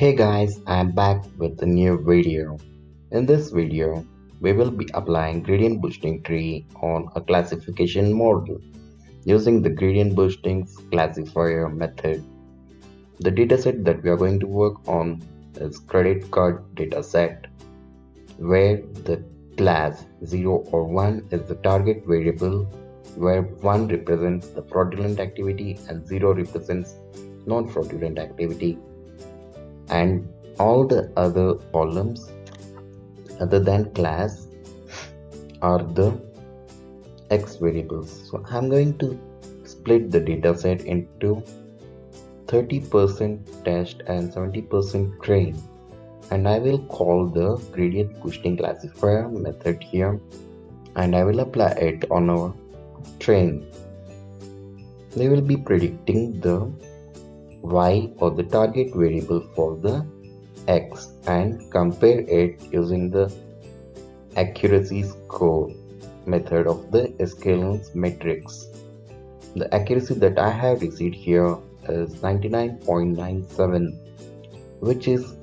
Hey guys, I am back with a new video. In this video, we will be applying gradient boosting tree on a classification model using the gradient boosting classifier method. The dataset that we are going to work on is credit card dataset where the class 0 or 1 is the target variable where 1 represents the fraudulent activity and 0 represents non-fraudulent activity and all the other columns other than class are the x variables so i'm going to split the dataset into 30% test and 70% train and I will call the gradient boosting classifier method here and I will apply it on our train. They will be predicting the y or the target variable for the x and compare it using the accuracy score method of the Sklearn's matrix. The accuracy that I have received here is 99.97 which is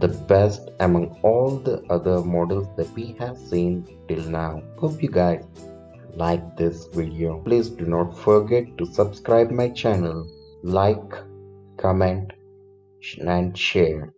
the best among all the other models that we have seen till now. Hope you guys like this video. Please do not forget to subscribe my channel, like, comment and share.